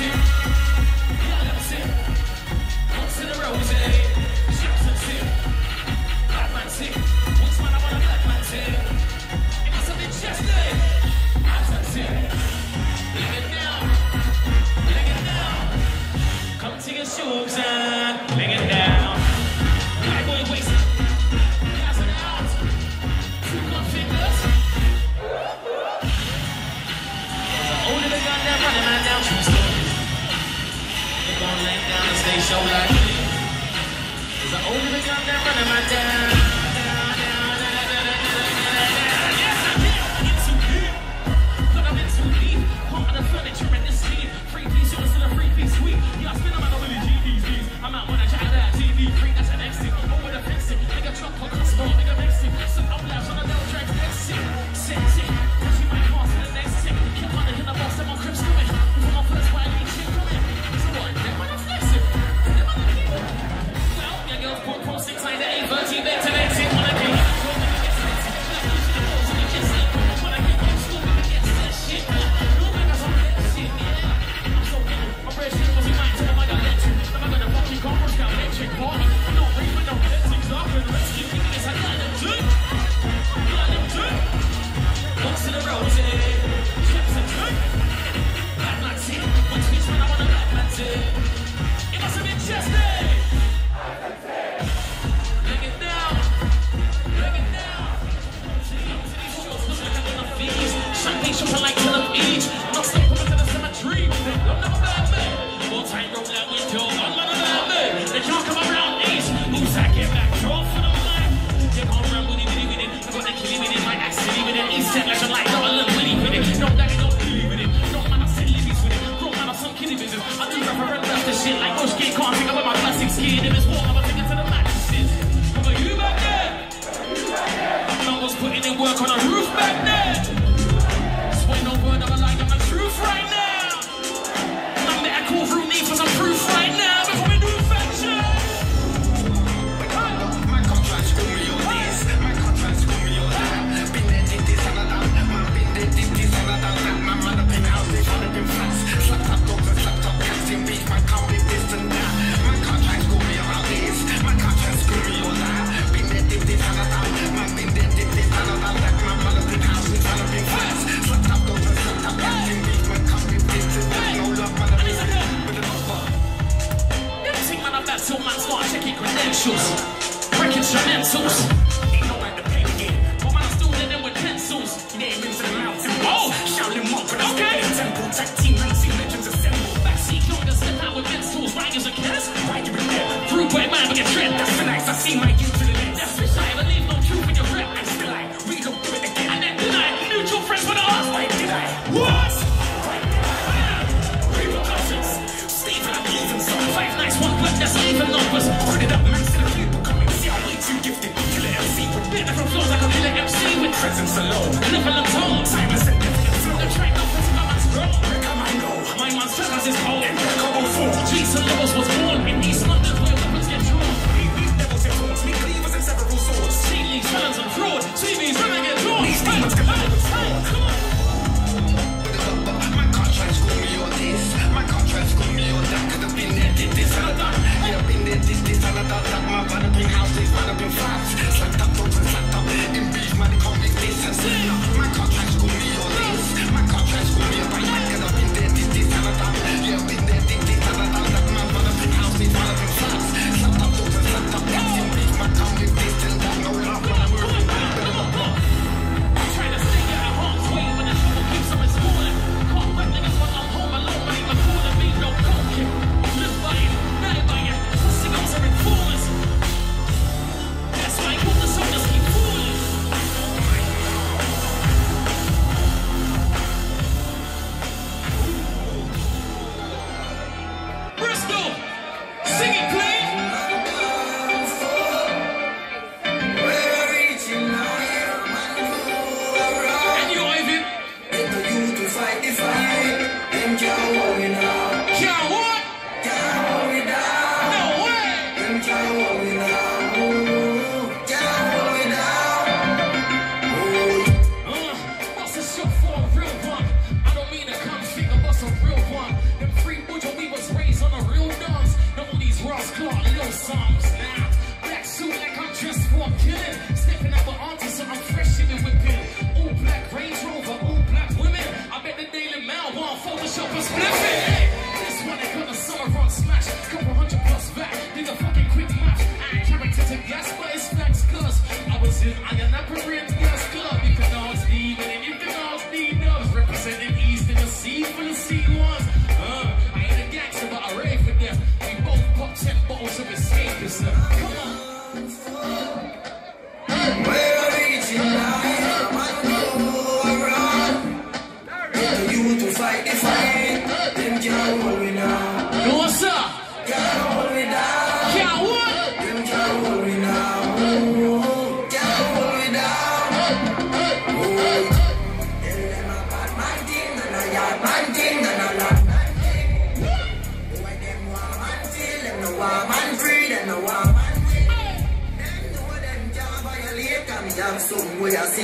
Music like me. It's the only thing I'm my time. till I credentials, breaking credentials. Ain't no way I'm student in with pencils. Name into the Okay. Temple, team, legends assemble. Backseat, with pencils. You. Through get tripped. That's the next. I see my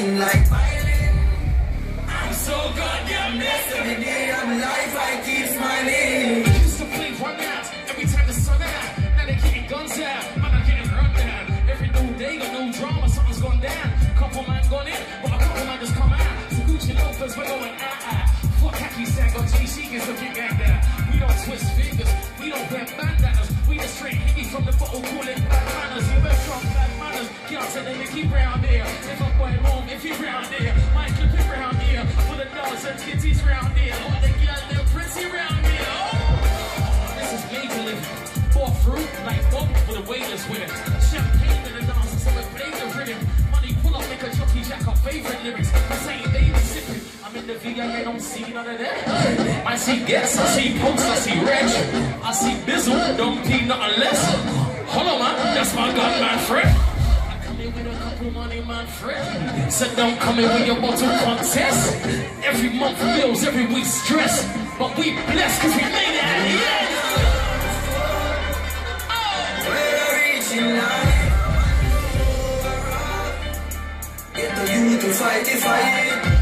like violin. I'm so goddamn blessed every day I'm life, I keep smiling. I used to play one out every time the sun out. Now they're getting guns out, man, I'm getting run down. Every new day, got new drama, something's gone down. Couple man gone in, but a couple man just come out. So Gucci loafers, we're going out, out. Fuck Happy Sag on G, she gets a big act out. We don't twist fingers, we don't wear banners. her titties round here. All the girls, they're pretty round here. Oh. This is legally for fruit, like one for the waiters with it. Champagne in the dance, so it plays the rhythm. Money pull up, make a junkie jack our favorite I'm saying they be sipping. I'm in the VA, don't see none of that. I see Ghetts, I see punks, I see Wretch. I see bizzle, don't need nothing less. Hold on, man, that's my gun, man, friend. So don't come in with your bottle contest. Every month bills, every week stress. But we blessed cause we made it at the end. Get the youth to fight the fight